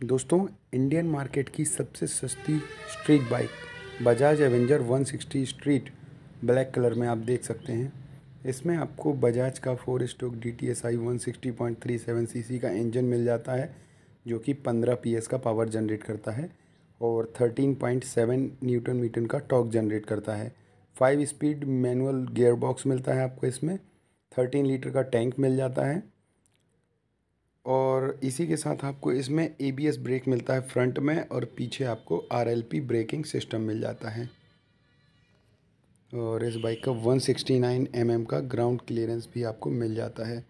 दोस्तों Indian market की सबसे सस्ती street bike Bajaj Avenger 160 street black colour में आप देख सकते हैं। इसमें आपको बजाज का four stroke D T S I one sixty point three seven C C का इंजन मिल जाता है, जो कि पंद्रह पी एस का पावर जनरेट करता है और thirteen point seven newton metre का टॉक जनरेट करता है। Five speed manual gear box मिलता है आपको इसमें। थर्टीन लीटर का टैंक मिल जाता है। और इसी के साथ आपको इसमें ए बी एस ब्रेक मिलता है फ्रंट में और पीछे आपको R L P braking system मिल जाता है। और इस बाइक का 169 एम mm का ग्राउंड क्लियरेंस भी आपको मिल जाता है।